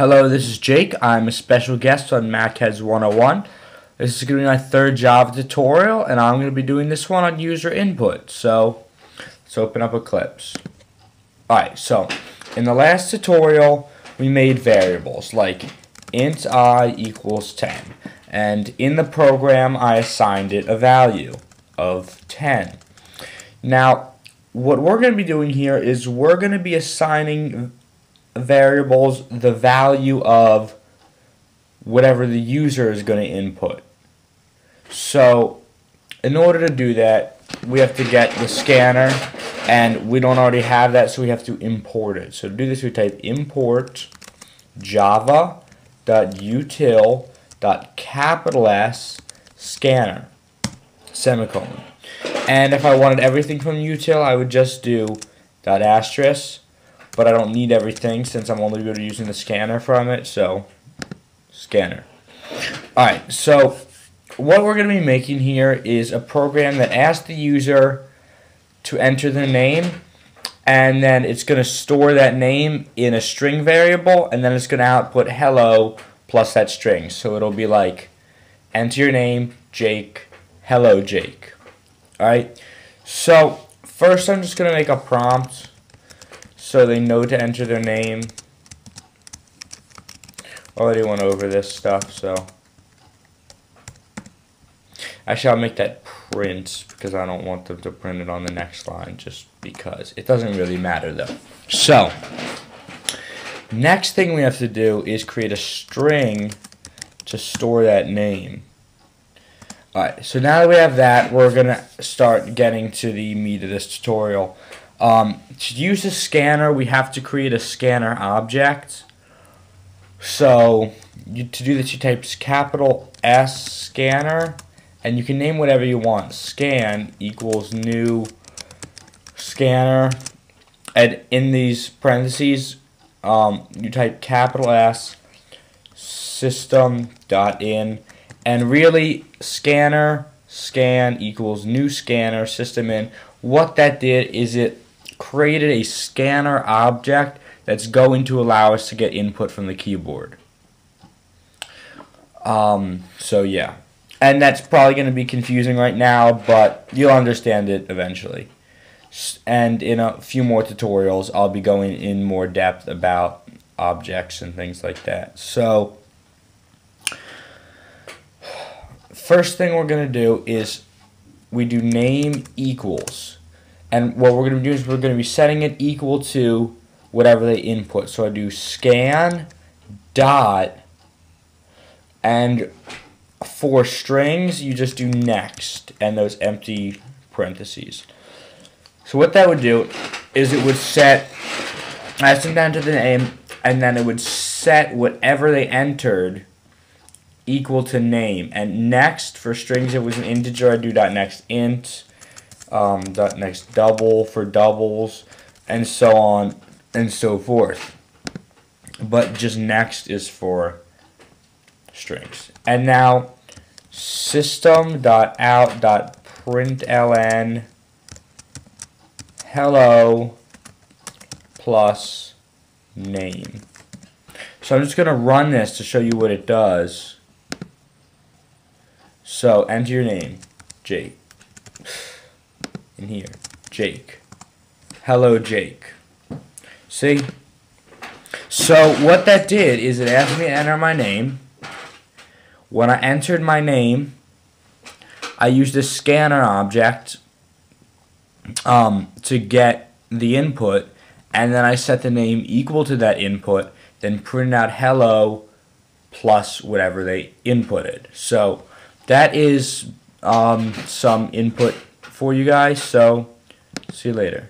Hello, this is Jake. I'm a special guest on MacHeads 101. This is going to be my third Java tutorial, and I'm going to be doing this one on user input. So, let's open up Eclipse. Alright, so, in the last tutorial, we made variables like int i equals 10. And in the program, I assigned it a value of 10. Now, what we're going to be doing here is we're going to be assigning variables the value of whatever the user is going to input. So in order to do that, we have to get the scanner and we don't already have that so we have to import it. So to do this we type import java.util.capital S scanner semicolon. And if I wanted everything from util, I would just do dot asterisk but I don't need everything since I'm only going to be using the scanner from it, so scanner. Alright, so what we're going to be making here is a program that asks the user to enter their name and then it's going to store that name in a string variable and then it's going to output hello plus that string. So it'll be like enter your name, Jake, hello Jake. Alright, so first I'm just going to make a prompt so they know to enter their name. Already went over this stuff, so. Actually, I'll make that print because I don't want them to print it on the next line just because. It doesn't really matter though. So, next thing we have to do is create a string to store that name. Alright, so now that we have that, we're going to start getting to the meat of this tutorial. Um, to use a scanner, we have to create a scanner object. So you, to do this, you type capital S scanner, and you can name whatever you want. Scan equals new scanner, and in these parentheses, um, you type capital S system dot in, and really scanner scan equals new scanner system in. What that did is it created a scanner object that's going to allow us to get input from the keyboard. Um, so yeah. And that's probably going to be confusing right now, but you'll understand it eventually. And in a few more tutorials, I'll be going in more depth about objects and things like that. So, first thing we're going to do is we do name equals. And what we're going to do is we're going to be setting it equal to whatever they input. So I do scan dot and for strings you just do next and those empty parentheses. So what that would do is it would set ask them down to the name and then it would set whatever they entered equal to name and next for strings it was an integer I do dot next int um, dot next double for doubles, and so on and so forth. But just next is for strings. And now system dot out dot println hello plus name. So I'm just going to run this to show you what it does. So enter your name, Jake in here. Jake. Hello, Jake. See? So what that did is it asked me to enter my name. When I entered my name, I used a scanner object um, to get the input, and then I set the name equal to that input, then printed out hello plus whatever they inputted. So that is um, some input for you guys. So, see you later.